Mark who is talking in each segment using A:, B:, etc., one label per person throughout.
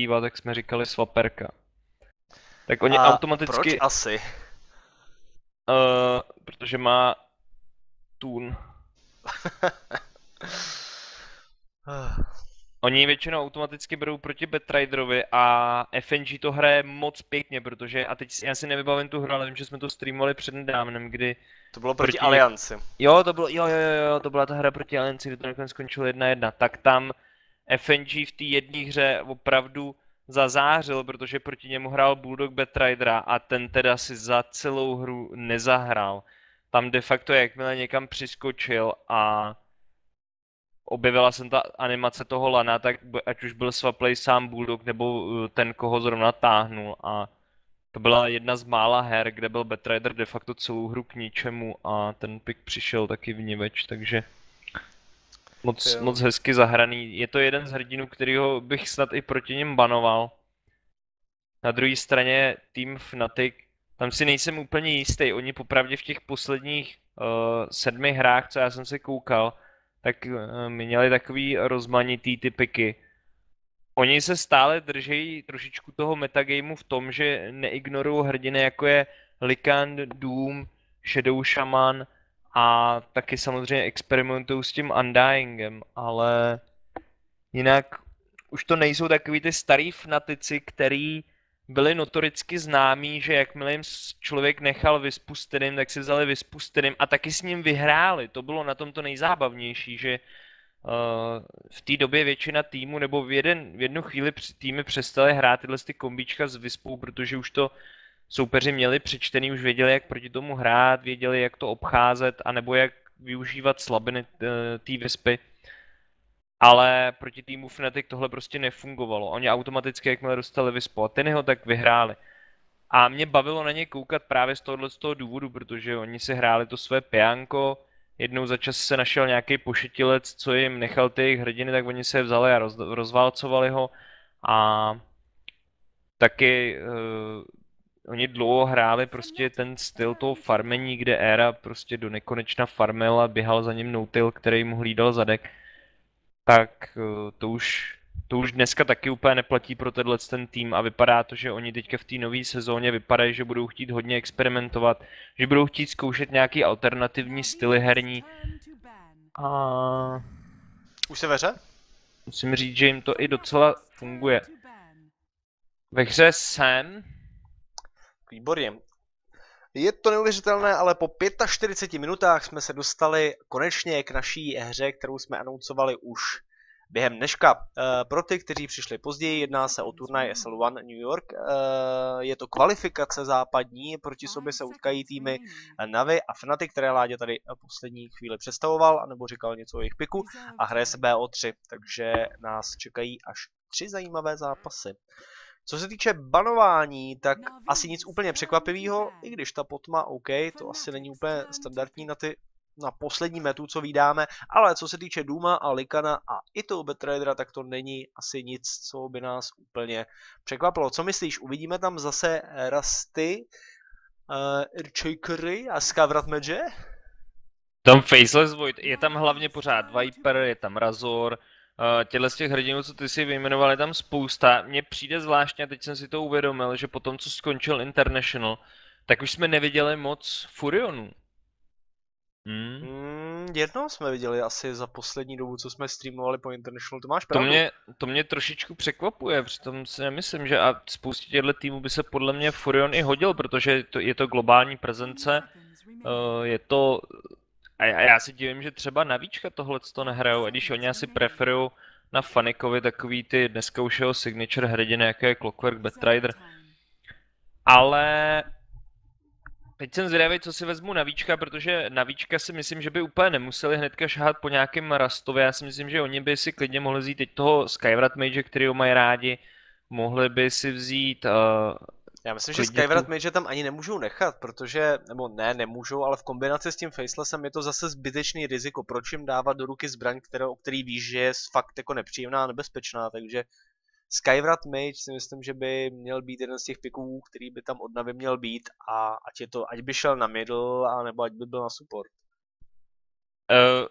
A: zabývat, tak jsme říkali swaperka. Tak oni
B: A
A: automaticky...
B: Proč asi?
A: Uh, protože má tun. Oni většinou automaticky berou proti Betriderovi a FNG to hraje moc pěkně, protože, a teď já si nevybavím tu hru, ale vím, že jsme to streamovali před nedávnem, kdy,
B: to bylo proti,
A: Proti-
B: Alianci.
A: jo, to bylo, jo, jo, jo, jo, to byla ta hra proti Alianci, kdy to nakonec skončilo 1-1, tak tam FNG v té jedné hře opravdu zazářil, protože proti němu hrál Bulldog Betridera a ten teda si za celou hru nezahrál. Tam de facto jakmile někam přiskočil a objevila se ta animace toho lana, tak ať už byl swaplay sám Bulldog nebo uh, ten, koho zrovna táhnul a to byla jedna z mála her, kde byl Batrider de facto celou hru k ničemu a ten pick přišel taky vniveč, takže moc,
B: Jo.
A: moc hezky zahraný. Je to jeden z hrdinů, kterýho bych snad i proti něm banoval. Na druhé straně tým Fnatic, tam si nejsem úplně jistý. Oni popravdě v těch posledních uh, sedmi hrách, co já jsem se koukal, tak uh, měli takový rozmanitý ty piky. Oni se stále držejí trošičku toho metagameu v tom, že neignorují hrdiny jako je Lycan, Doom, Shadow Shaman a taky samozřejmě experimentují s tím Undyingem, ale jinak už to nejsou takový ty starý fnatici, který byli notoricky známí, že jakmile jim člověk nechal vyspusteným, tak si vzali vyspusteným a taky s ním vyhráli. To bylo na tom to nejzábavnější, že uh, v té době většina týmu, nebo v, jeden, v jednu chvíli týmy přestali hrát tyhle ty kombíčka s vyspou, protože už to soupeři měli přečtený, už věděli, jak proti tomu hrát, věděli, jak to obcházet, anebo jak využívat slabiny eh, té vyspy. Ale proti týmu Fnatic tohle prostě nefungovalo. Oni automaticky, jakmile dostali vyspu a ten ho tak vyhráli. A mě bavilo na ně koukat právě z tohohle z toho důvodu, protože oni si hráli to své pijanko, jednou za čas se našel nějaký pošetilec, co jim nechal ty jejich hrdiny, tak oni se je vzali a roz, rozválcovali ho. A taky uh, oni dlouho hráli prostě ten styl toho farmení, kde Era prostě do nekonečna farmil a běhal za ním Noutil, který mu hlídal zadek. Tak uh, to už to už dneska taky úplně neplatí pro tenhle ten tým a vypadá to, že oni teďka v té nové sezóně vypadají, že budou chtít hodně experimentovat, že budou chtít zkoušet nějaký alternativní styly herní a
B: Už se ve hře?
A: musím říct, že jim to i docela funguje. Ve hře jsem,
B: Výborně. Je to neuvěřitelné, ale po 45 minutách jsme se dostali konečně k naší hře, kterou jsme anouncovali už během dneška. Eh, Pro ty, kteří přišli později, jedná se o turnaj SL1 New York. Eh, Je to kvalifikace západní, proti sobě se utkají týmy Navi a Fnatic, které Ládě tady poslední chvíli představoval, anebo říkal něco o jejich piku a hraje se BO3, takže nás čekají až tři zajímavé zápasy. Co se týče banování, tak asi nic úplně překvapivého, i když ta potma OK, to asi není úplně standardní na ty na poslední metu, co vydáme, ale co se týče Duma a Likana a i toho Betradera, tak to není asi nic, co by nás úplně překvapilo. Co myslíš, uvidíme tam zase Rasty, uh, Irchakery a Skavrat Medže?
A: tam Faceless Void, je tam hlavně pořád Viper, je tam Razor, těchto z těch hrdinů, co ty si vyjmenoval, je tam spousta. Mně přijde zvláštně, a teď jsem si to uvědomil, že po tom, co skončil International, tak už jsme neviděli moc Furionů. Hmm.
B: Mm, jedno jsme viděli asi za poslední dobu, co jsme streamovali po International, to máš
A: To
B: pravdu.
A: mě, to mě trošičku překvapuje, přitom si nemyslím, že a spoustě těchto týmů by se podle mě Furion i hodil, protože je to, je to globální prezence, uh, je to, a já, já si divím, že třeba na víčka tohle to nehrajou, a když oni asi preferují na Fanikovi takový ty dneska už jeho signature hrdiny, jako je Clockwork Batrider, ale teď jsem zvědavý, co si vezmu na víčka, protože na víčka si myslím, že by úplně nemuseli hnedka šahat po nějakém Rastovi, já si myslím, že oni by si klidně mohli vzít teď toho Skyward Mage, který ho mají rádi, mohli by si vzít uh,
B: Já myslím, že Skyward
A: tu-
B: Mage tam ani nemůžou nechat, protože, nebo ne, nemůžou, ale v kombinaci s tím Facelessem je to zase zbytečný riziko. Proč jim dávat do ruky zbraň, kterou, o který víš, že je fakt jako nepříjemná a nebezpečná, takže Skyward Mage si myslím, že by měl být jeden z těch piků, který by tam od Navy měl být a ať je to, ať by šel na middle, a nebo ať by byl na support.
A: Uh,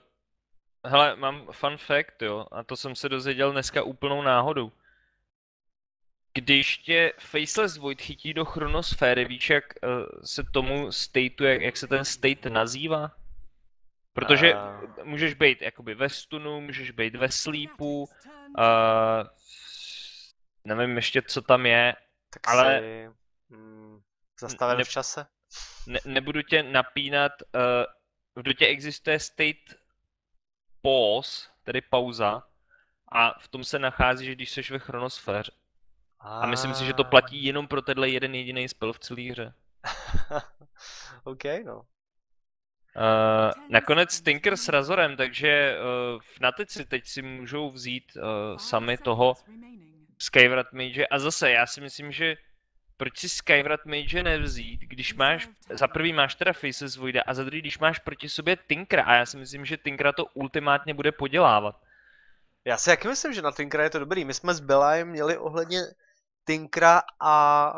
A: hele, mám fun fact, jo, a to jsem se dozvěděl dneska úplnou náhodou. Když tě Faceless Void chytí do chronosféry, víš, jak uh, se tomu stateu, jak, jak se ten state nazývá? Protože
B: Uh.
A: můžeš být jakoby ve stunu, můžeš být ve sleepu, uh, nevím ještě, co tam je,
B: Tak
A: ale-
B: si, mm, zastaven
A: ne-
B: v čase.
A: ne, nebudu tě napínat, uh, v dotě existuje state pause, tedy pauza, a v tom se nachází, že když jsi ve chronosféře. A myslím si, že to platí jenom pro tenhle jeden jediný spell v celé hře.
B: OK, no.
A: Uh, nakonec Tinker s Razorem, takže uh, Fnatici teď si můžou vzít uh, sami toho Skywrath Mage a zase já si myslím, že proč si Skywrath Mage nevzít, když máš, za prvý máš teda Faces Voida a za druhý, když máš proti sobě Tinkera a já si myslím, že Tinkera to ultimátně bude podělávat.
B: Já si jaký myslím, že na Tinkra je to dobrý. My jsme s Belajem měli ohledně Tinkra a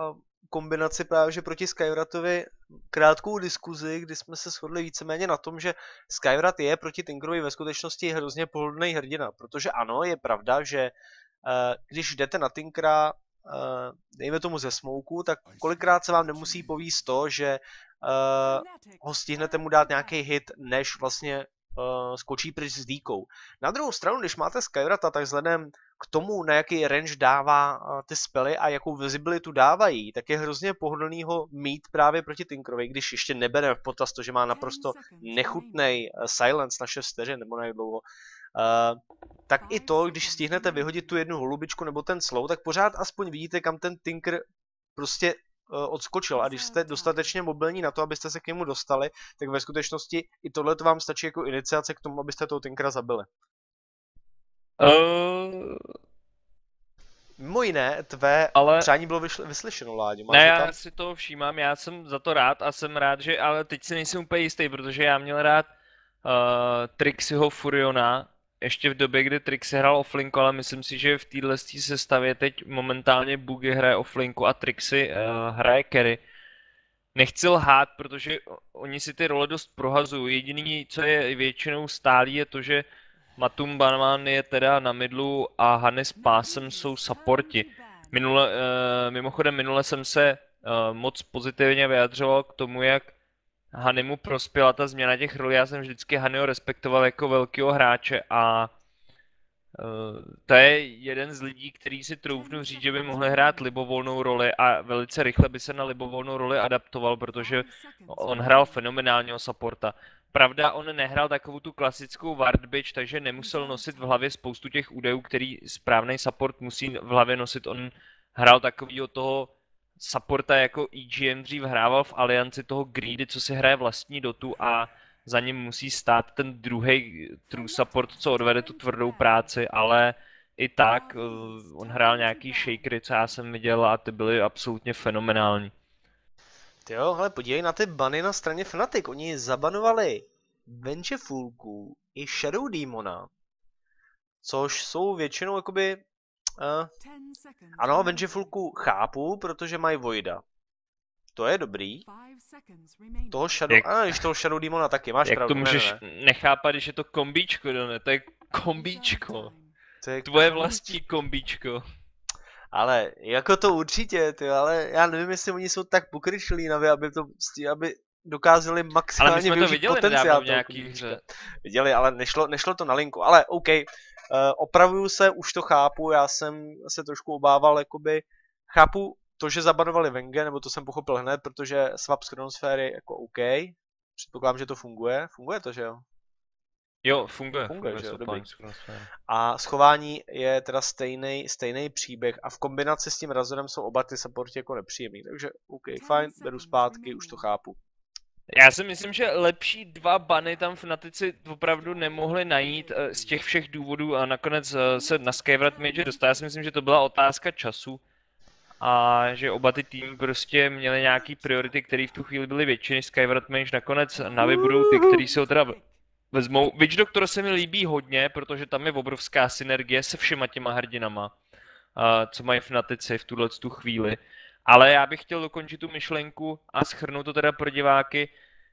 B: kombinaci právě že proti Skywratovi krátkou diskuzi, kdy jsme se shodli víceméně na tom, že Skywrat je proti Tinkrovi ve skutečnosti hrozně pohodlný hrdina, protože ano, je pravda, že eh, když jdete na Tinkra, eh, dejme tomu ze smouku, tak kolikrát se vám nemusí povíst to, že eh, ho stihnete mu dát nějaký hit, než vlastně uh, skočí pryč s díkou. Na druhou stranu, když máte Skywrata, tak vzhledem k tomu, na jaký range dává uh, ty spely a jakou visibilitu dávají, tak je hrozně pohodlný ho mít právě proti Tinkerovi, když ještě nebere v potaz to, že má naprosto nechutný uh, silence na 6 vteřin nebo na dlouho. Uh, tak i to, když stihnete vyhodit tu jednu holubičku nebo ten slow, tak pořád aspoň vidíte, kam ten Tinker prostě odskočil. A když jste dostatečně mobilní na to, abyste se k němu dostali, tak ve skutečnosti i tohle to vám stačí jako iniciace k tomu, abyste toho Tinkera zabili.
A: Uh,
B: Mimo jiné, tvé
A: ale
B: přání bylo vyšl- vyslyšeno, Láďo. Máš
A: ne,
B: to tam?
A: já si to všímám, já jsem za to rád a jsem rád, že, ale teď si nejsem úplně jistý, protože já měl rád uh, Trixieho Furiona, ještě v době, kdy Trixie hrál offlinku, ale myslím si, že v téhle sestavě teď momentálně Boogie hraje offlinku a Trixie uh, hraje carry. Nechci lhát, protože oni si ty role dost prohazují. Jediný, co je většinou stálý, je to, že Matum Banman je teda na midlu a Hany s Pásem jsou supporti. Minule, uh, mimochodem, minule jsem se uh, moc pozitivně vyjadřoval k tomu, jak Hanymu prospěla ta změna těch rolí. Já jsem vždycky Hanyho respektoval jako velkého hráče a uh, to je jeden z lidí, který si troufnu říct, že by mohli hrát libovolnou roli a velice rychle by se na libovolnou roli adaptoval, protože on hrál fenomenálního supporta. Pravda, on nehrál takovou tu klasickou ward bitch, takže nemusel nosit v hlavě spoustu těch údajů, který správný support musí v hlavě nosit. On hrál takovýho toho supporta jako EGM dřív hrával v alianci toho greedy, co si hraje vlastní dotu a za ním musí stát ten druhý true support, co odvede tu tvrdou práci, ale i tak eh, on hrál nějaký shakery, co já jsem viděl a ty byly absolutně fenomenální.
B: Ty jo, hele, podívej na ty bany na straně Fnatic. Oni zabanovali Vengefulku i Shadow Demona, což jsou většinou jakoby... Uh, ano, Vengefulku chápu, protože mají Voida. To je dobrý. Toho Shadow...
A: Jak-.
B: Ano, když toho Shadow Demona taky, máš
A: Jak
B: pravdu.
A: to můžeš
B: ne, ne.
A: nechápat, když je to kombíčko, ne? To je kombíčko.
B: To je
A: Tvoje vlastní kombíčko.
B: Ale jako to určitě, ty, ale já nevím, jestli oni jsou tak pokryčlínaví, aby to, aby dokázali maximálně
A: Ale my jsme to
B: využít
A: viděli
B: potenciál
A: nedávno v
B: toho
A: nějaký hře.
B: Viděli, ale nešlo, nešlo to na linku. Ale OK, opravuju se, už to chápu, já jsem se trošku obával, jakoby, chápu to, že zabanovali Venge, nebo to jsem pochopil hned, protože swap z chronosféry jako OK, předpokládám, že to funguje, funguje to, že jo?
A: Jo, funguje.
B: Funguje,
A: Funguje,
B: že jo, dobrý. A schování je teda stejný, stejný příběh a v kombinaci s tím razorem jsou oba ty supporti jako nepříjemný, takže OK, fajn, beru zpátky, už to chápu.
A: Já si myslím, že lepší dva bany tam fanatici opravdu nemohli najít eh, z těch všech důvodů a nakonec eh, se na Skywrath Mage dostal. Já si myslím, že to byla otázka času a že oba ty týmy prostě měly nějaký priority, které v tu chvíli byly většiny. Skywrath Mage nakonec navybudou ty, který se ho teda vezmou. Witch Doctor se mi líbí hodně, protože tam je obrovská synergie se všema těma hrdinama, a co mají fanatici v tuhle tu chvíli. Ale já bych chtěl dokončit tu myšlenku a schrnout to teda pro diváky,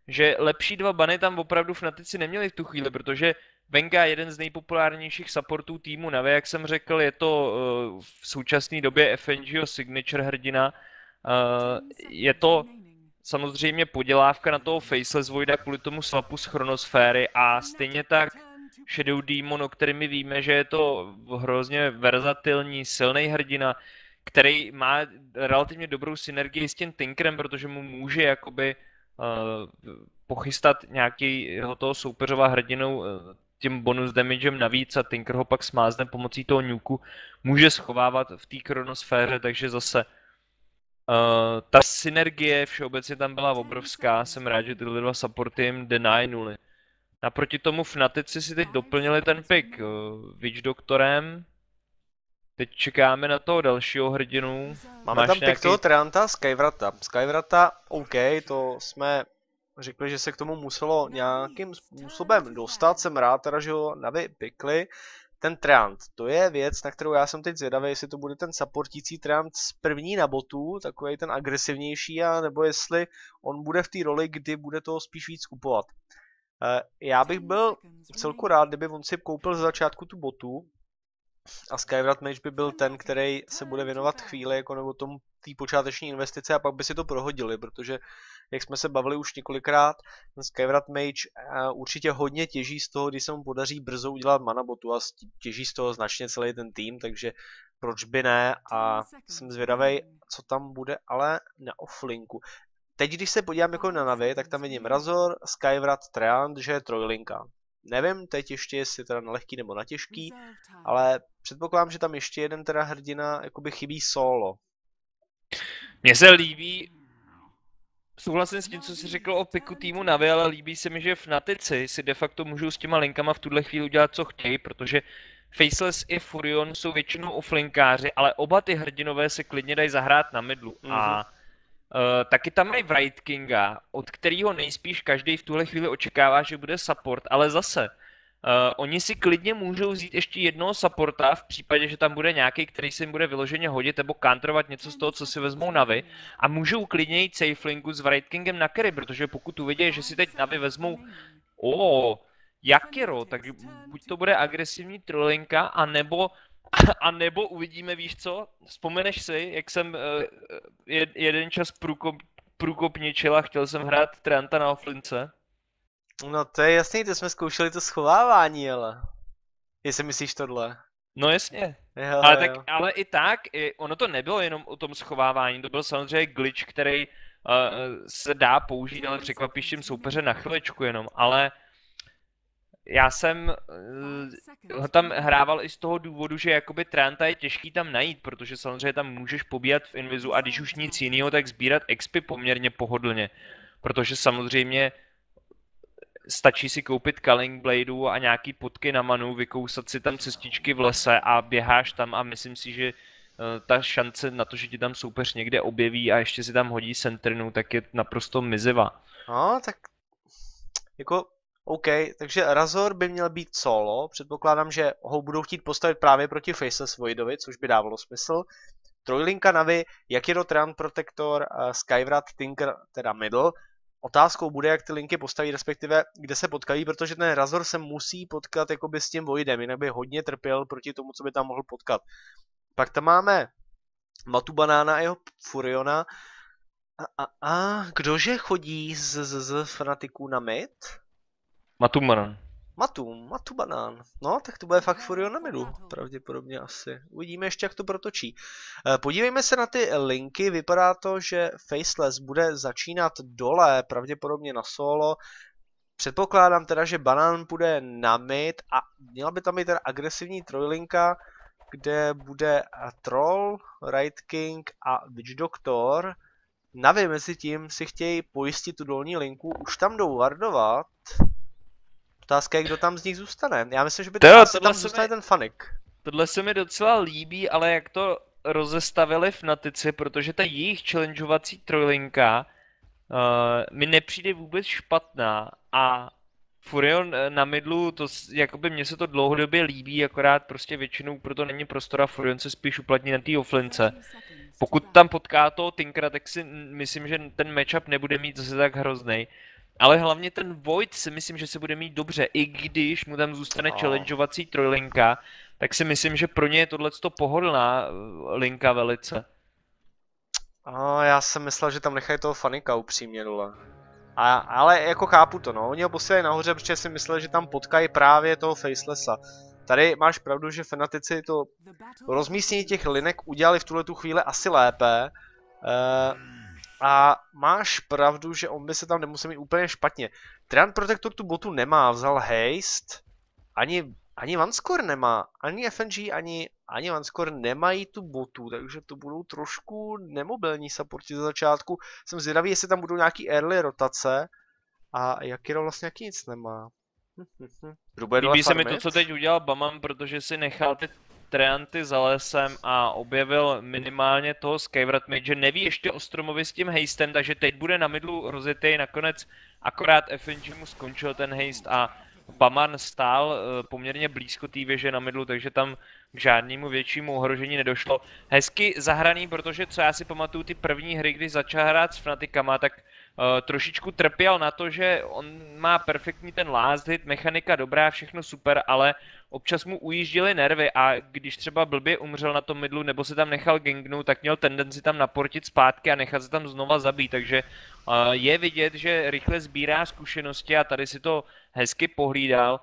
A: že lepší dva bany tam opravdu fanatici neměli v tu chvíli, protože Venga je jeden z nejpopulárnějších supportů týmu Nave, jak jsem řekl, je to uh, v současné době FNGO signature hrdina. Uh, je to samozřejmě podělávka na toho Faceless Voida kvůli tomu swapu z chronosféry a stejně tak Shadow Demon, o kterém my víme, že je to hrozně verzatilní, silný hrdina, který má relativně dobrou synergii s tím Tinkerem, protože mu může jakoby uh, pochystat nějakého toho soupeřova hrdinou uh, tím bonus damagem navíc a Tinker ho pak smázne pomocí toho nuku, může schovávat v té kronosféře, takže zase uh, ta synergie všeobecně tam byla obrovská, jsem rád, že tyhle dva supporty jim denynuli. Naproti tomu Fnatici si teď doplnili ten pick uh, Witch Doktorem, Teď čekáme na toho dalšího hrdinu.
B: Máme Máš tam nějaký... toho Trianta, Skyvrata. Skyvrata, OK, to jsme řekli, že se k tomu muselo nějakým způsobem dostat. Jsem rád teda, že ho navy pikli. Ten Triant, to je věc, na kterou já jsem teď zvědavý, jestli to bude ten supportící Triant z první na botu, takový ten agresivnější, a nebo jestli on bude v té roli, kdy bude toho spíš víc kupovat. Eh, já bych byl celku rád, kdyby on si koupil z začátku tu botu, a Skyward Mage by byl ten, který se bude věnovat chvíli jako nebo tomu té počáteční investice a pak by si to prohodili, protože jak jsme se bavili už několikrát, ten Skyward Mage uh, určitě hodně těží z toho, když se mu podaří brzo udělat manabotu a těží z toho značně celý ten tým, takže proč by ne a jsem zvědavý, co tam bude ale na offlinku. Teď, když se podívám jako na navy, tak tam vidím Razor, Skyward, Treant, že je trojlinka. Nevím teď ještě, jestli teda na lehký nebo na těžký, ale předpokládám, že tam ještě jeden teda hrdina jakoby chybí solo.
A: Mně se líbí, souhlasím s tím, co jsi řekl o piku týmu Navi, ale líbí se mi, že Fnatici si de facto můžou s těma linkama v tuhle chvíli udělat, co chtějí, protože Faceless i Furion jsou většinou offlinkáři, ale oba ty hrdinové se klidně dají zahrát na midlu. Mm-hmm. A Uh, taky tam mají Wright Kinga, od kterého nejspíš každý v tuhle chvíli očekává, že bude support, ale zase, uh, oni si klidně můžou vzít ještě jednoho supporta v případě, že tam bude nějaký, který se jim bude vyloženě hodit nebo counterovat něco z toho, co si vezmou Navi. A můžou klidně jít safelingu s Wright Kingem na carry, protože pokud uvidí, že si teď Navi vezmou o oh, Jakiro, tak buď to bude agresivní trollinka, anebo A nebo uvidíme, víš co, vzpomeneš si, jak jsem uh, jeden čas průkop, průkopničil a chtěl jsem hrát Tranta na offlince?
B: No to je jasný, to jsme zkoušeli to schovávání, ale... Jestli myslíš tohle.
A: No jasně.
B: Jo,
A: ale,
B: jo.
A: tak, ale i tak, i, ono to nebylo jenom o tom schovávání, to byl samozřejmě glitch, který uh, se dá použít, ale překvapíš tím soupeře na chviličku jenom, ale já jsem ho tam hrával i z toho důvodu, že jakoby Tranta je těžký tam najít, protože samozřejmě tam můžeš pobíjat v Invizu a když už nic jiného, tak sbírat expy poměrně pohodlně. Protože samozřejmě stačí si koupit Culling Bladeu a nějaký potky na manu, vykousat si tam cestičky v lese a běháš tam a myslím si, že uh, ta šance na to, že ti tam soupeř někde objeví a ještě si tam hodí sentrinu, tak je naprosto mizivá.
B: No, tak jako OK, takže Razor by měl být solo, předpokládám, že ho budou chtít postavit právě proti Faceless Voidovi, což by dávalo smysl. Trojlinka Navi, Jakiro Tran Protector, uh, Skywrat Tinker, teda Middle. Otázkou bude, jak ty linky postaví, respektive kde se potkají, protože ten Razor se musí potkat jakoby s tím Voidem, jinak by hodně trpěl proti tomu, co by tam mohl potkat. Pak tam máme Matu Banána a jeho Furiona. A, a, a kdože chodí z, z, z fanatiků na mid?
A: Matumaran.
B: Matum, Matubanán. No, tak to bude fakt Furio na midu, pravděpodobně asi. Uvidíme ještě, jak to protočí. Eh, podívejme se na ty linky, vypadá to, že Faceless bude začínat dole, pravděpodobně na solo. Předpokládám teda, že Banán bude na mid a měla by tam být teda agresivní trojlinka, kde bude Troll, Right King a Witch Doctor. Navi mezi tím si chtějí pojistit tu dolní linku, už tam jdou wardovat. Otázka je, kdo tam z nich zůstane. Já myslím, že by to tam zůstane mi, ten Fanik.
A: Tohle se mi docela líbí, ale jak to rozestavili Fnatici, protože ta jejich challengeovací trojlinka uh, mi nepřijde vůbec špatná a Furion eh, na midlu, to jakoby mně se to dlouhodobě líbí, akorát prostě většinou proto není prostora, Furion se spíš uplatní na té offlince. Pokud tam potká toho Tinkra, tak si myslím, že ten matchup nebude mít zase tak hrozný. Ale hlavně ten Void si myslím, že se bude mít dobře, i když mu tam zůstane
B: No.
A: challengeovací trojlinka, tak si myslím, že pro ně je tohle pohodlná eh, linka velice.
B: A já jsem myslel, že tam nechají toho Fanika upřímně dole. A, ale jako chápu to, no. Oni ho posílají nahoře, protože si mysleli, že tam potkají právě toho Facelessa. Tady máš pravdu, že fanatici to rozmístění těch linek udělali v tuhle tu chvíli asi lépe. Eh, a máš pravdu, že on by se tam nemusel mít úplně špatně. Trend Protector tu botu nemá, vzal Haste, ani, ani Vanscore nemá, ani FNG, ani, ani Vanscore nemají tu botu, takže to budou trošku nemobilní supporti za začátku. Jsem zvědavý, jestli tam budou nějaký early rotace a Jakiro vlastně jaký nic nemá. Hm, hm, hm.
A: Líbí se mi to, co teď udělal Baman, protože si nechal ty treanty za lesem a objevil minimálně toho Skyward Mage, že neví ještě o Stromovi s tím hastem, takže teď bude na midlu rozjetý, nakonec akorát FNG mu skončil ten haste a Baman stál eh, poměrně blízko té věže na midlu, takže tam k žádnému většímu ohrožení nedošlo. Hezky zahraný, protože co já si pamatuju ty první hry, kdy začal hrát s Fnaticama, tak uh, trošičku trpěl na to, že on má perfektní ten last hit, mechanika dobrá, všechno super, ale občas mu ujížděly nervy a když třeba blbě umřel na tom midlu nebo se tam nechal gangnout, tak měl tendenci tam naportit zpátky a nechat se tam znova zabít, takže je vidět, že rychle sbírá zkušenosti a tady si to hezky pohlídal.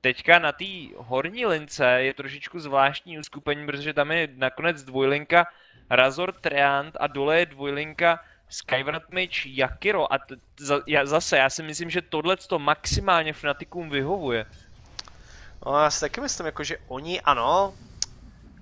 A: Teďka na té horní lince je trošičku zvláštní uskupení, protože tam je nakonec dvojlinka Razor Treant a dole je dvojlinka Skyward Mage Jakiro a t- já, zase já si myslím, že tohle to maximálně Fnaticum vyhovuje.
B: No já si taky myslím, jako, že oni ano,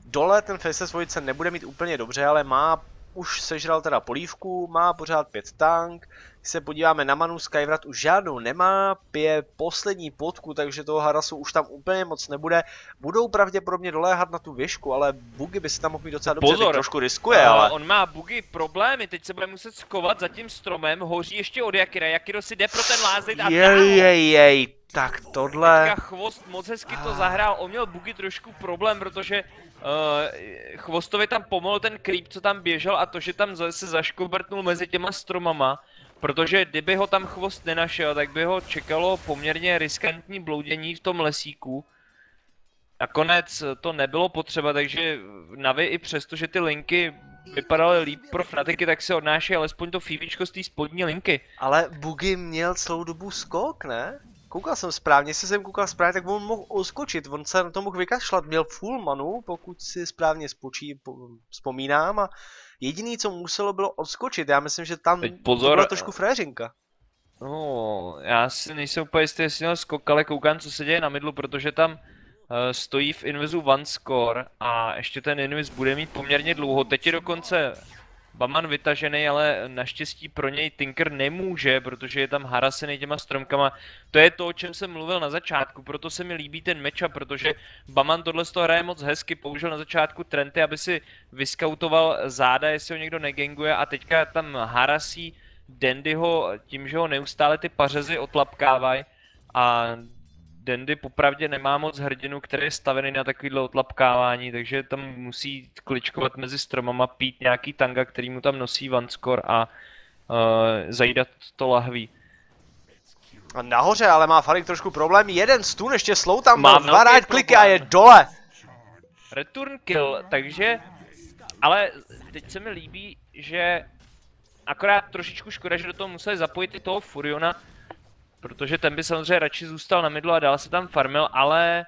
B: dole ten Faceless Void nebude mít úplně dobře, ale má už sežral teda polívku, má pořád pět tank, když se podíváme na Manu, Skyward už žádnou nemá, pije poslední potku, takže toho Harasu už tam úplně moc nebude. Budou pravděpodobně doléhat na tu věžku, ale Bugy by se tam mohl mít docela dobře,
A: Pozor.
B: trošku riskuje,
A: A
B: ale...
A: On má bugy, problémy, teď se bude muset skovat za tím stromem, hoří ještě od Jakira, Jakiro si jde pro ten lázit a
B: Jej, jej, jej, tak tohle...
A: Teďka chvost moc hezky to
B: Ah.
A: zahrál, on měl bugy trošku problém, protože uh, chvostovi tam pomohl ten creep, co tam běžel a to, že tam se zaškobrtnul mezi těma stromama, protože kdyby ho tam chvost nenašel, tak by ho čekalo poměrně riskantní bloudění v tom lesíku. Nakonec to nebylo potřeba, takže Navi i přesto, že ty linky vypadaly líp pro Fnatiky, tak se odnáší alespoň to fívičko z té spodní linky.
B: Ale Bugy měl celou dobu skok, ne? Koukal jsem správně, jestli jsem koukal správně, tak on mohl uskočit, on se na to mohl vykašlat, měl full manu, pokud si správně spočí, po, vzpomínám a jediný, co muselo, bylo odskočit, já myslím, že tam
A: Teď
B: to
A: pozor,
B: byla trošku fréřinka.
A: No, já si nejsem úplně jistý, jestli měl skok, ale koukám, co se děje na midlu, protože tam uh, stojí v invizu one score a ještě ten invis bude mít poměrně dlouho. Teď je dokonce Baman vytažený, ale naštěstí pro něj Tinker nemůže, protože je tam harasený těma stromkama. To je to, o čem jsem mluvil na začátku, proto se mi líbí ten matchup, protože Baman tohle z toho hraje moc hezky, použil na začátku Trenty, aby si vyskautoval záda, jestli ho někdo negenguje a teďka tam harasí Dandyho tím, že ho neustále ty pařezy otlapkávají a Dandy popravdě nemá moc hrdinu, který je stavený na takovýhle otlapkávání, takže tam musí kličkovat mezi stromama, pít nějaký tanga, který mu tam nosí vanscore a uh, zajídat to lahví.
B: A nahoře ale má Farik trošku problém, jeden stun, ještě slou tam
A: Má
B: má dva right kliky a je dole.
A: Return kill, takže... Ale teď se mi líbí, že akorát trošičku škoda, že do toho museli zapojit i toho Furiona, protože ten by samozřejmě radši zůstal na midlu a dál se tam farmil, ale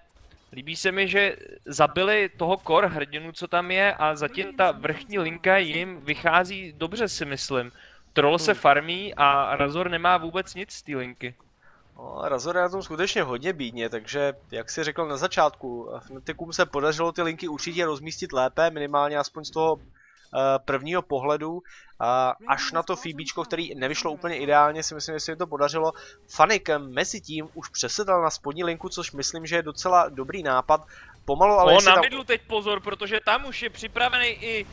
A: líbí se mi, že zabili toho core hrdinu, co tam je a zatím ta vrchní linka jim vychází dobře si myslím. Troll se farmí a Razor nemá vůbec nic z té linky.
B: No, Razor je na tom skutečně hodně bídně, takže jak si řekl na začátku, Fnaticum se podařilo ty linky určitě rozmístit lépe, minimálně aspoň z toho prvního pohledu. Až na to Fibíčko, který nevyšlo úplně ideálně, si myslím, že se to podařilo. Fanik mezi tím už přesedal na spodní linku, což myslím, že je docela dobrý nápad. Pomalu, ale jestli
A: na
B: tam...
A: midlu teď pozor, protože tam už je připravený i uh,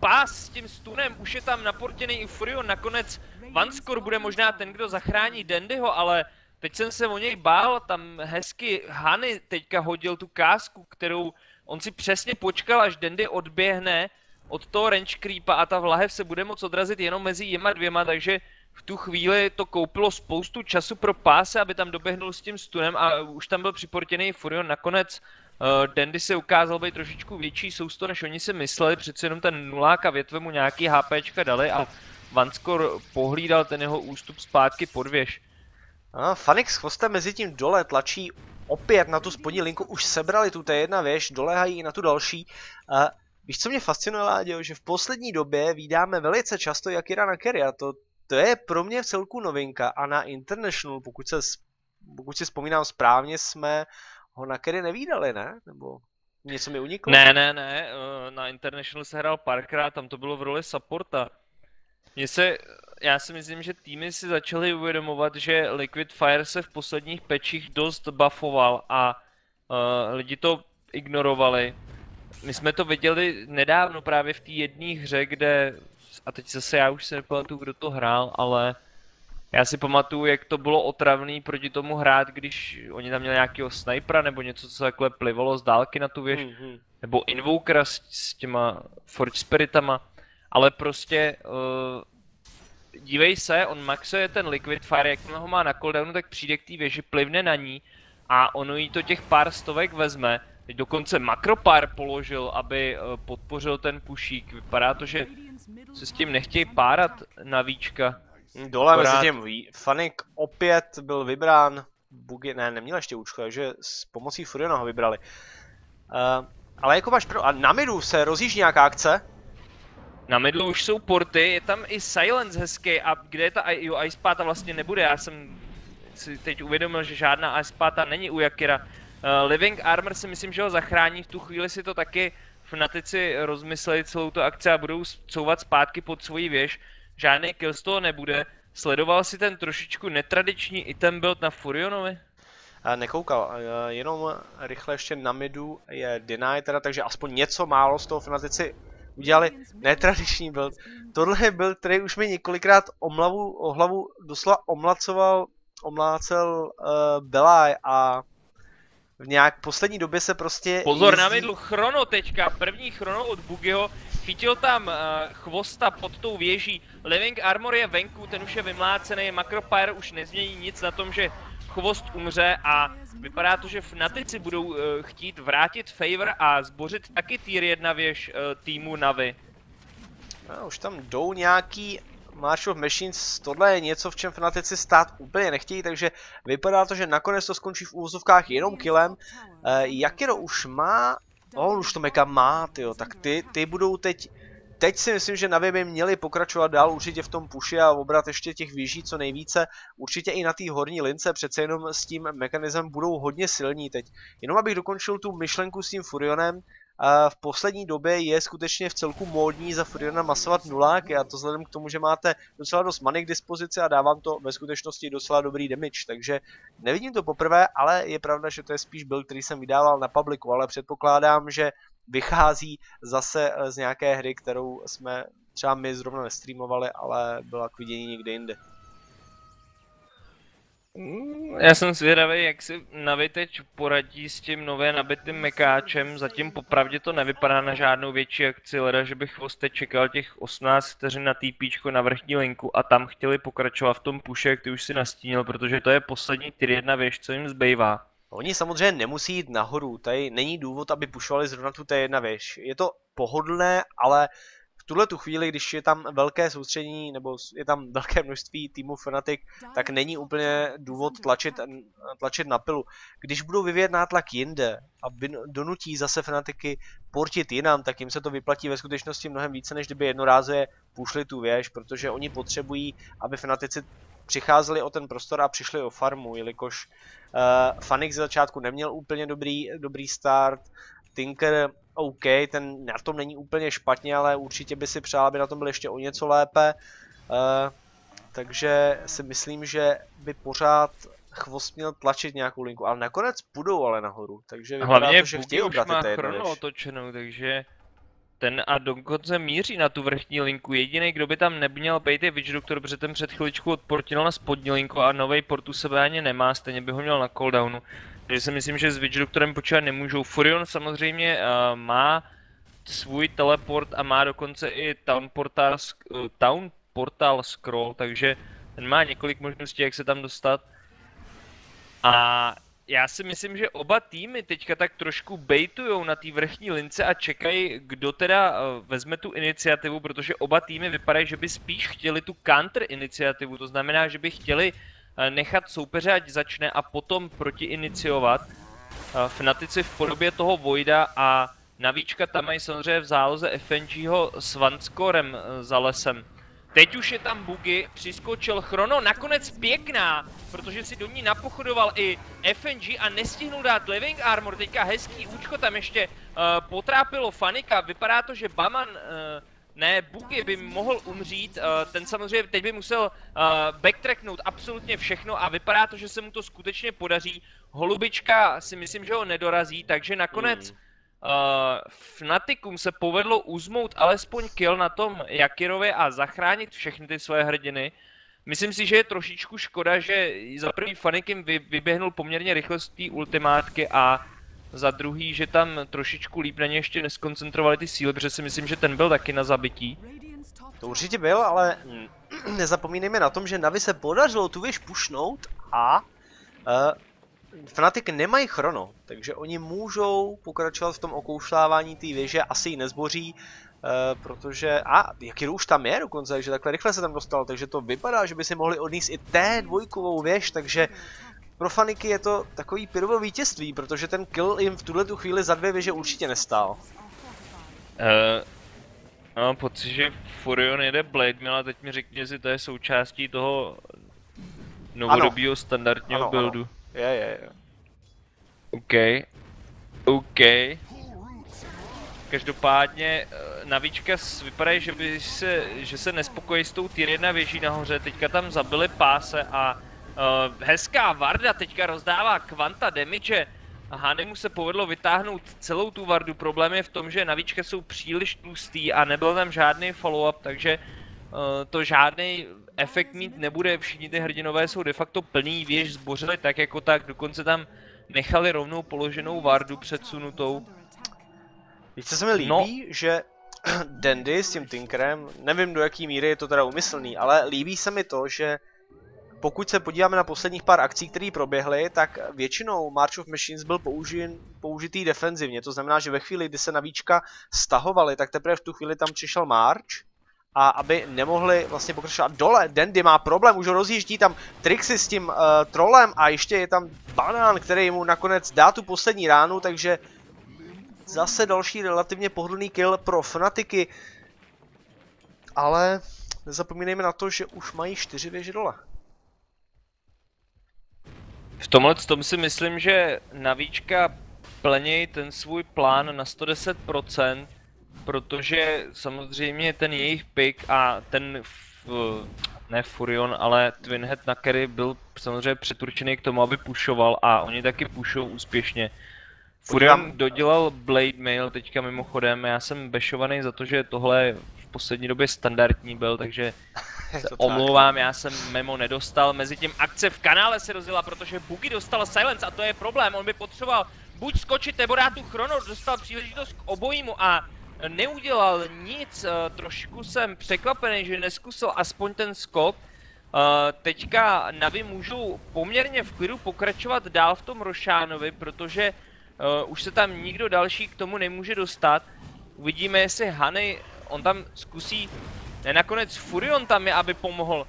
A: pás s tím stunem, už je tam naportěný i Furion, nakonec Vanskor bude možná ten, kdo zachrání Dandyho, ale teď jsem se o něj bál, tam hezky Hany teďka hodil tu kásku, kterou on si přesně počkal, až Dandy odběhne od toho range creepa a ta vlahev se bude moc odrazit jenom mezi jima dvěma, takže v tu chvíli to koupilo spoustu času pro páse, aby tam doběhnul s tím stunem a už tam byl připortěný Furion. Nakonec uh, Dandy se ukázal být trošičku větší sousto, než oni si mysleli, přece jenom ten nulák a větve mu nějaký HPčka dali a Vanskor pohlídal ten jeho ústup zpátky pod věž.
B: A Fanix s chvostem mezi tím dole tlačí opět na tu spodní linku, už sebrali tu jedna věž, dolehají na tu další. A víš, co mě fascinuje, Láďo, že v poslední době vydáme velice často Jakira a to, to je pro mě v celku novinka a na International, pokud, se, pokud si vzpomínám správně, jsme ho na carry nevídali, ne? Nebo něco mi uniklo?
A: Ne, ne, ne, eh, na International se hrál párkrát, tam to bylo v roli supporta. Mně se, já si myslím, že týmy si začaly uvědomovat, že Liquid Fire se v posledních pečích dost buffoval a uh, lidi to ignorovali. My jsme to viděli nedávno právě v té jedné hře, kde, a teď zase já už se nepamatuju, kdo to hrál, ale já si pamatuju, jak to bylo otravný proti tomu hrát, když oni tam měli nějakého snipera nebo něco, co takhle plivalo z dálky na tu věž, mm-hmm. nebo Invokera s, s těma Forge Spiritama ale prostě uh, dívej se, on maxuje ten Liquid Fire, jakmile ho má na cooldownu, tak přijde k té věži, plivne na ní a ono jí to těch pár stovek vezme. Teď dokonce makropár položil, aby uh, podpořil ten pušík. Vypadá to, že se s tím nechtějí párat na víčka.
B: Dole Akorát... mezi tím Fanik opět byl vybrán. Bugy, ne, neměl ještě účko, takže s pomocí Furiona ho vybrali. Uh, ale jako máš pro... A na midu se rozjíždí nějaká akce.
A: Na midlu už jsou porty, je tam i Silence hezký a kde je ta jo, Ice Pata vlastně nebude, já jsem si teď uvědomil, že žádná Ice Pata není u Jakira. Uh, Living Armor si myslím, že ho zachrání, v tu chvíli si to taky fanatici rozmysleli celou tu akci a budou couvat zpátky pod svoji věž. Žádný kill z toho nebude. Sledoval si ten trošičku netradiční item build na Furionovi?
B: Nekoukal, jenom rychle ještě na midu je Deny teda, takže aspoň něco málo z toho fanatici udělali netradiční build. Tohle je build, který už mi několikrát omlavu, o hlavu doslova omlacoval, omlácel uh, Belaj a v nějak poslední době se prostě
A: Pozor jezdí... na midlu, chrono teďka, první chrono od Bugiho, chytil tam uh, chvosta pod tou věží, Living Armor je venku, ten už je vymlácený, Macropire už nezmění nic na tom, že chvost umře a vypadá to, že Fnatici budou uh, chtít vrátit favor a zbořit taky tier 1 věž uh, týmu Navi.
B: No, už tam jdou nějaký Marshall of Machines, tohle je něco, v čem Fnatici stát úplně nechtějí, takže vypadá to, že nakonec to skončí v úvozovkách jenom killem. Uh, Jakiro už má, oh, on už to meka má, tyjo, tak ty, ty budou teď Teď si myslím, že Navi by měli pokračovat dál určitě v tom puši a obrat ještě těch věží co nejvíce. Určitě i na té horní lince, přece jenom s tím mechanismem budou hodně silní teď. Jenom abych dokončil tu myšlenku s tím Furionem, v poslední době je skutečně v celku módní za Furiona masovat nuláky a to vzhledem k tomu, že máte docela dost many k dispozici a dávám to ve skutečnosti docela dobrý damage, takže nevidím to poprvé, ale je pravda, že to je spíš build, který jsem vydával na publiku, ale předpokládám, že vychází zase eh, z nějaké hry, kterou jsme třeba my zrovna nestreamovali, ale byla k vidění někde jinde.
A: Já jsem zvědavý, jak si Navi teď poradí s tím nově nabitým mekáčem. Zatím popravdě to nevypadá na žádnou větší akci, leda, že bych vás teď čekal těch 18 vteřin na TP na vrchní linku a tam chtěli pokračovat v tom puše, jak ty už si nastínil, protože to je poslední tier 1 věž, co jim zbývá.
B: Oni samozřejmě nemusí jít nahoru, tady není důvod, aby pušovali zrovna tu T1 věž. Je to pohodlné, ale v tuhle tu chvíli, když je tam velké soustředění nebo je tam velké množství týmu Fnatic, tak není úplně důvod tlačit, tlačit na pilu. Když budou vyvíjet nátlak jinde a donutí zase Fnatiky portit jinam, tak jim se to vyplatí ve skutečnosti mnohem více, než kdyby jednorázově pušli tu věž, protože oni potřebují, aby Fnatici přicházeli o ten prostor a přišli o farmu, jelikož uh, Fanix z začátku neměl úplně dobrý, dobrý start, Tinker OK, ten na tom není úplně špatně, ale určitě by si přál, aby na tom byl ještě o něco lépe. Uh, takže si myslím, že by pořád chvost měl tlačit nějakou linku, ale nakonec půjdou ale nahoru, takže
A: vypadá Hlavně to, že chtějí obrat má chrono otočenou, takže ten a dokonce míří na tu vrchní linku. Jediný, kdo by tam neměl být, je Witch Doctor, protože ten před chviličkou odportil na spodní linku a nový portu sebe ani nemá, stejně by ho měl na cooldownu. Takže si myslím, že s Doctorem počítat nemůžou. Furion samozřejmě uh, má svůj teleport a má dokonce i Town Portal, uh, Town Portal Scroll, takže ten má několik možností, jak se tam dostat. A já si myslím, že oba týmy teďka tak trošku bejtujou na té vrchní lince a čekají, kdo teda eh, vezme tu iniciativu, protože oba týmy vypadají, že by spíš chtěli tu counter iniciativu, to znamená, že by chtěli eh, nechat soupeře, ať začne a potom protiiniciovat. Eh, Fnatici v podobě toho Voida a navíčka tam mají samozřejmě v záloze FNGho s Vanskorem za lesem. Teď už je tam bugy, přiskočil Chrono, nakonec pěkná, protože si do ní napochodoval i FNG a nestihnul dát Living Armor, teďka hezký účko tam ještě uh, potrápilo Fanika, vypadá to, že Baman, uh, ne, Bugy by mohl umřít, uh, ten samozřejmě teď by musel uh, backtracknout absolutně všechno a vypadá to, že se mu to skutečně podaří. Holubička si myslím, že ho nedorazí, takže nakonec mm Uh, Fnaticum se povedlo uzmout alespoň kill na tom Jakirovi a zachránit všechny ty své hrdiny. Myslím si, že je trošičku škoda, že za prvý Fanikim vy, vyběhnul poměrně rychle z té ultimátky a za druhý, že tam trošičku líp na ně ještě neskoncentrovali ty síly, protože si myslím, že ten byl taky na zabití.
B: To určitě byl, ale nezapomínejme na tom, že Navi se podařilo tu věž pušnout a uh, Fnatic nemají chrono, takže oni můžou pokračovat v tom okoušlávání té věže, asi ji nezboří, Uh, protože, a jaký už tam je dokonce, že takhle rychle se tam dostal, takže to vypadá, že by si mohli odníst i té dvojkovou věž, takže pro faniky je to takový pyrovo vítězství, protože ten kill jim v tuhle tu chvíli za dvě věže určitě nestál.
A: Uh, mám pocit, že Furion jede Blade Mill a teď mi řekni, jestli to je součástí toho novodobího standardního ano, buildu. Ano.
B: Je, je, je.
A: OK. OK. Každopádně eh, navíčka vypadají, že, by se, že se nespokojí s tou tier 1 věží nahoře, teďka tam zabili páse a uh, hezká Varda teďka rozdává kvanta damage. A Hanemu se povedlo vytáhnout celou tu Vardu, problém je v tom, že navíčka jsou příliš tlustý a nebyl tam žádný follow-up, takže uh, to žádný efekt mít nebude, všichni ty hrdinové jsou de facto plný věž, zbořili tak jako tak, dokonce tam nechali rovnou položenou Vardu předsunutou.
B: Víš, co se mi líbí, no. že Dandy s tím Tinkerem, nevím do jaký míry je to teda umyslný, ale líbí se mi to, že pokud se podíváme na posledních pár akcí, které proběhly, tak většinou March of Machines byl použin, použitý defenzivně. To znamená, že ve chvíli, kdy se navíčka stahovali, tak teprve v tu chvíli tam přišel March a aby nemohli vlastně pokračovat dole. Dandy má problém, už ho rozjíždí tam Trixie s tím uh, trolem a ještě je tam Banán, který mu nakonec dá tu poslední ránu, takže zase další relativně pohodlný kill pro Fnatiky. Ale nezapomínejme na to, že už mají čtyři věže dole.
A: V tomhle tom si myslím, že navíčka plnějí ten svůj plán na 110%, protože samozřejmě ten jejich pick a ten, ne Furion, ale Twin Head na carry byl samozřejmě přeturčený k tomu, aby pushoval a oni taky pushou úspěšně. Furion dodělal Blade Mail teďka mimochodem, já jsem bešovaný za to, že tohle poslední době standardní byl, takže se omlouvám, já jsem memo nedostal. Mezi tím akce v kanále se rozjela, protože Bugi dostal silence a to je problém, on by potřeboval buď skočit nebo dát tu chrono, dostal příležitost k obojímu a neudělal nic, uh, trošku jsem překvapený, že neskusil aspoň ten skok. Uh, teďka Navi můžou poměrně v klidu pokračovat dál v tom Rošánovi, protože uh, už se tam nikdo další k tomu nemůže dostat. Uvidíme, jestli Hany, on tam zkusí, ne nakonec Furion tam je, aby pomohl.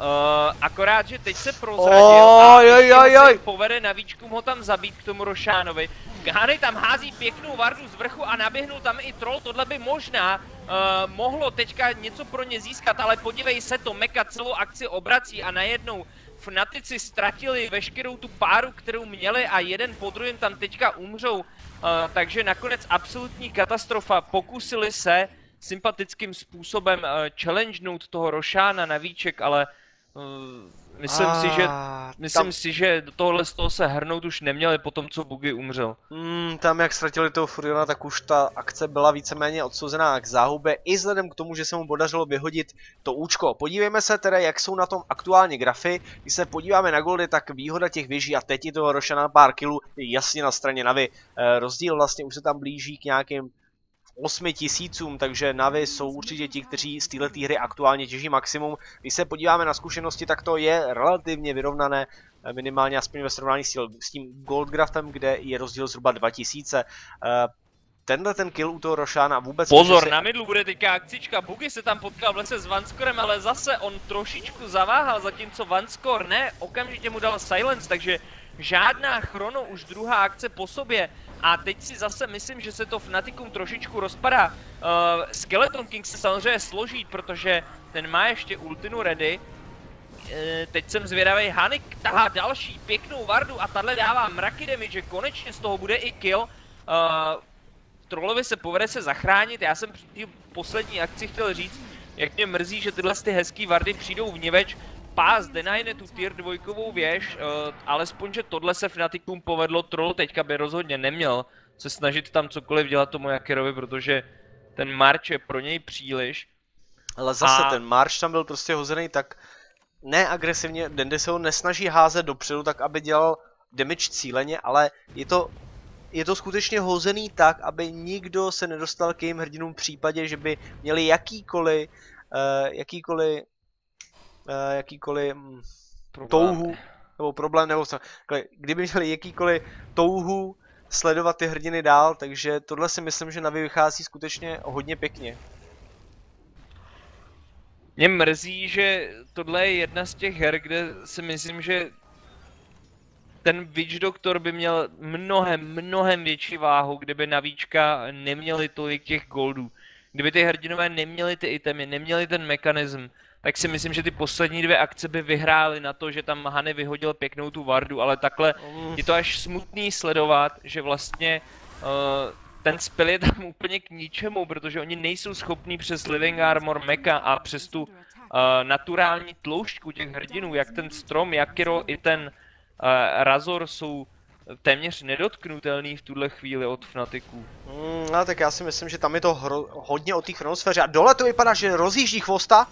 A: Uh, akorát, že teď se prozradil oh, a joj, joj, joj. povede navíčkům ho tam zabít k tomu Rošánovi. Hany tam hází pěknou vardu z vrchu a naběhnul tam i troll, tohle by možná uh, mohlo teďka něco pro ně získat, ale podívej se to, Meka celou akci obrací a najednou Fnatici ztratili veškerou tu páru, kterou měli a jeden po druhém tam teďka umřou, uh, takže nakonec absolutní katastrofa, pokusili se sympatickým způsobem uh, challengenout toho Rošána na výček, ale uh, Myslím a... si, že myslím tam... si, že do tohohle z toho se hrnout už neměli po tom, co Bugy umřel.
B: Mm, tam jak ztratili toho Furiona, tak už ta akce byla víceméně odsouzená k záhubě, i vzhledem k tomu, že se mu podařilo vyhodit to účko. Podívejme se teda, jak jsou na tom aktuálně grafy. Když se podíváme na goldy, tak výhoda těch věží a teď je toho Rošana pár kilů je jasně na straně Navy. E, rozdíl vlastně už se tam blíží k nějakým 8 tisícům, takže Navi jsou určitě ti, kteří z této hry aktuálně těží maximum. Když se podíváme na zkušenosti, tak to je relativně vyrovnané, eh, minimálně aspoň ve srovnání s tím Goldgraftem, kde je rozdíl zhruba 2000 tenhle ten kill u toho Rošána vůbec...
A: Pozor, si... na midlu bude teďka akcička, Bugy se tam potkal v lese s Vanskorem, ale zase on trošičku zaváhal, zatímco Vanskor ne, okamžitě mu dal silence, takže žádná chrono, už druhá akce po sobě. A teď si zase myslím, že se to Fnaticum trošičku rozpadá. Uh, Skeleton King se samozřejmě složí, protože ten má ještě ultinu ready. Uh, teď jsem zvědavý, Hanik tahá další pěknou vardu a tahle dává mraky damage, konečně z toho bude i kill. Uh, Trollovi se povede se zachránit, já jsem při poslední akci chtěl říct, jak mě mrzí, že tyhle ty hezký vardy přijdou v Něveč, pás denajne tu tier dvojkovou věž, uh, alespoň, že tohle se Fnaticum povedlo, Troll teďka by rozhodně neměl se snažit tam cokoliv dělat tomu Jakerovi, protože ten march je pro něj příliš.
B: Ale zase a... ten march tam byl prostě hozený tak neagresivně, Dendy se ho nesnaží házet dopředu, tak aby dělal damage cíleně, ale je to je to skutečně hozený tak, aby nikdo se nedostal k jejím hrdinům v případě, že by měli jakýkoliv, uh, jakýkoliv, jakýkoliv um, touhu, nebo problém, nebo kdyby měli jakýkoliv touhu sledovat ty hrdiny dál, takže tohle si myslím, že na vychází skutečně hodně pěkně.
A: Mě mrzí, že tohle je jedna z těch her, kde si myslím, že ten Witch Doctor by měl mnohem, mnohem větší váhu, kdyby navíčka neměli tolik těch goldů. Kdyby ty hrdinové neměli ty itemy, neměli ten mechanism, tak si myslím, že ty poslední dvě akce by vyhrály na to, že tam Hany vyhodil pěknou tu vardu, ale takhle je to až smutný sledovat, že vlastně uh, ten spell je tam úplně k ničemu, protože oni nejsou schopní přes Living Armor Mecha a přes tu uh, naturální tloušťku těch hrdinů, jak ten strom, Jakiro i ten Razor jsou téměř nedotknutelný v tuhle chvíli od Fnaticů.
B: Mm, no, tak já si myslím, že tam je to hro, hodně o té chronosféře. A dole to vypadá, že rozjíždí chvosta.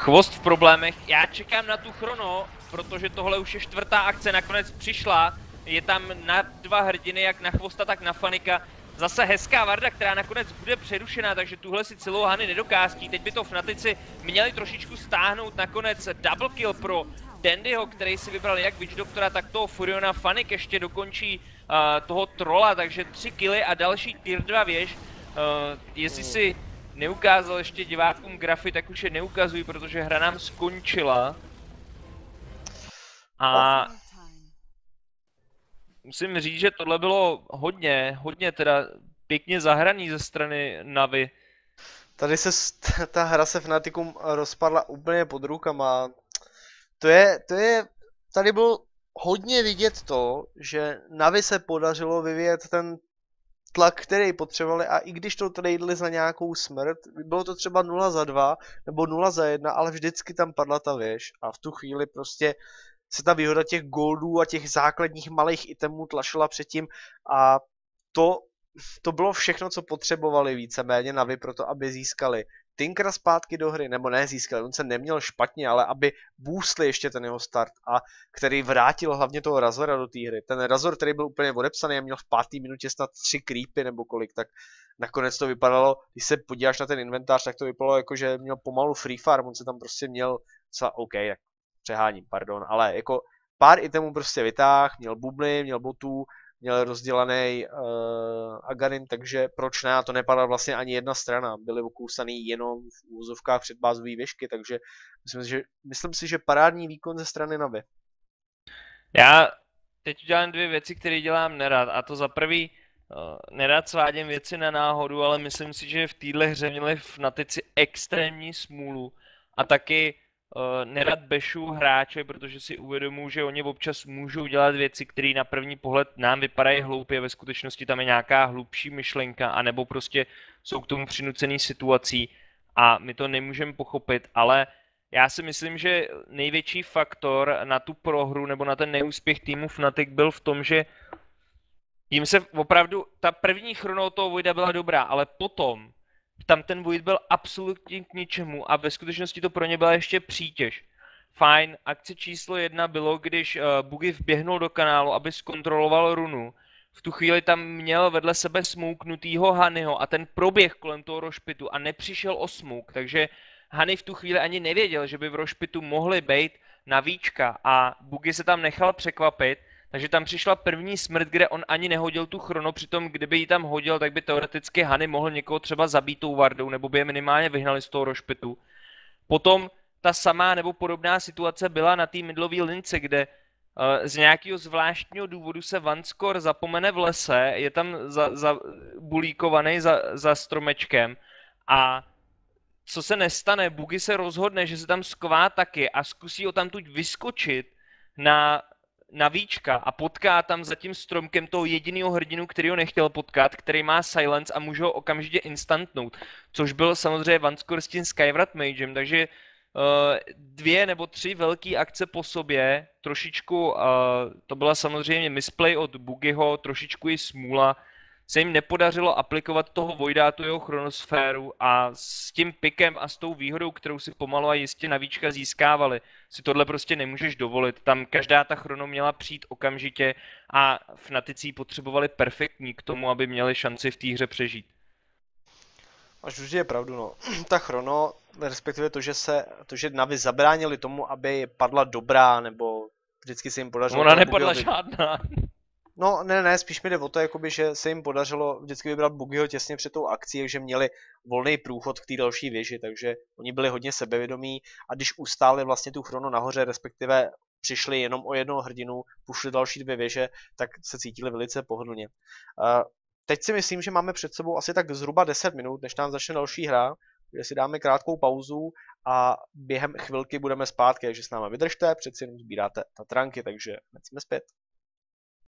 A: Chvost v problémech. Já čekám na tu chrono, protože tohle už je čtvrtá akce, nakonec přišla. Je tam na dva hrdiny, jak na chvosta, tak na Fanika. Zase hezká Varda, která nakonec bude přerušená, takže tuhle si celou Hany nedokástí. Teď by to Fnatici měli trošičku stáhnout nakonec double kill pro Dandyho, který si vybral jak Witch Doktora, tak toho Furiona. Fanik ještě dokončí uh, toho trola, takže tři killy a další tier 2 věž. Uh, jestli si neukázal ještě divákům grafy, tak už je neukazují, protože hra nám skončila. A musím říct, že tohle bylo hodně, hodně teda pěkně zahraný ze strany Navy.
B: Tady se ta hra se Fnaticum rozpadla úplně pod rukama to je, to je, tady bylo hodně vidět to, že Navi se podařilo vyvíjet ten tlak, který potřebovali a i když to tradeli za nějakou smrt, bylo to třeba 0 za 2 nebo 0 za 1, ale vždycky tam padla ta věž a v tu chvíli prostě se ta výhoda těch goldů a těch základních malých itemů tlačila předtím a to, to bylo všechno, co potřebovali víceméně Navi pro to, aby získali Tinkra zpátky do hry, nebo ne získal, on se neměl špatně, ale aby boostli ještě ten jeho start a který vrátil hlavně toho Razora do té hry. Ten Razor, který byl úplně odepsaný a měl v páté minutě snad tři creepy nebo kolik, tak nakonec to vypadalo, když se podíváš na ten inventář, tak to vypadalo jako, že měl pomalu free farm, on se tam prostě měl, co, OK, tak přeháním, pardon, ale jako pár itemů prostě vytáh, měl bubny, měl botů, měl rozdělaný uh, Agarin, takže proč ne? A to nepadla vlastně ani jedna strana. Byly okousaný jenom v úzovkách předbázové věžky, takže myslím, že, myslím si, že parádní výkon ze strany Navi.
A: Já teď udělám dvě věci, které dělám nerad. A to za prvý, uh, nerad svádím věci na náhodu, ale myslím si, že v téhle hře měli v Natici extrémní smůlu. A taky nerad bešu hráče, protože si uvědomuji, že oni občas můžou dělat věci, které na první pohled nám vypadají hloupě, ve skutečnosti tam je nějaká hlubší myšlenka, anebo prostě jsou k tomu přinucený situací a my to nemůžeme pochopit, ale já si myslím, že největší faktor na tu prohru nebo na ten neúspěch týmu Fnatic byl v tom, že jim se opravdu, ta první chrono toho Vojda byla dobrá, ale potom tam ten Void byl absolutně k ničemu a ve skutečnosti to pro ně byla ještě přítěž. Fajn, akce číslo jedna bylo, když uh, Bugy vběhnul do kanálu, aby zkontroloval runu. v tu chvíli tam měl vedle sebe smouknutýho Hanyho a ten proběh kolem toho rošpitu a nepřišel o smouk, takže Hany v tu chvíli ani nevěděl, že by v rošpitu mohly být navíčka a Bugy se tam nechal překvapit, takže tam přišla první smrt, kde on ani nehodil tu chrono, přitom kdyby ji tam hodil, tak by teoreticky Hany mohl někoho třeba zabít tou vardou, nebo by je minimálně vyhnali z toho rošpitu. Potom ta samá nebo podobná situace byla na té midlové lince, kde uh, z nějakého zvláštního důvodu se Vanskor zapomene v lese, je tam za, za, bulíkovaný za, za stromečkem a co se nestane, Bugy se rozhodne, že se tam sková taky a zkusí ho tam tuď vyskočit na, na víčka a potká tam za tím stromkem toho jediného hrdinu, který ho nechtěl potkat, který má silence a může ho okamžitě instantnout, což byl samozřejmě Vanskor s tím Skyward Magem, takže uh, dvě nebo tři velké akce po sobě, trošičku, uh, to byla samozřejmě misplay od Bugyho, trošičku i smůla, se jim nepodařilo aplikovat toho Voidátu jeho chronosféru a s tím pikem a s tou výhodou, kterou si pomalu a jistě navíčka získávali, si tohle prostě nemůžeš dovolit. Tam každá ta chrono měla přijít okamžitě a Fnaticí potřebovali perfektní k tomu, aby měli šanci v té hře přežít.
B: Až už je pravdu, no. Ta chrono, respektive to, že se, to, že Navi zabránili tomu, aby padla dobrá, nebo vždycky se jim podařilo...
A: Ona nepadla žádná.
B: No, ne, ne, spíš mi jde o to, jakoby, že se jim podařilo vždycky vybrat Bugyho těsně před tou akcí, že měli volný průchod k té další věži, takže oni byli hodně sebevědomí a když ustáli vlastně tu chrono nahoře, respektive přišli jenom o jednoho hrdinu, pušli další dvě věže, tak se cítili velice pohodlně. Teď si myslím, že máme před sebou asi tak zhruba 10 minut, než nám začne další hra, kde si dáme krátkou pauzu a během chvilky budeme zpátky, takže s námi vydržte, přeci jenom sbíráte Tatranky, takže hned jsme zpět.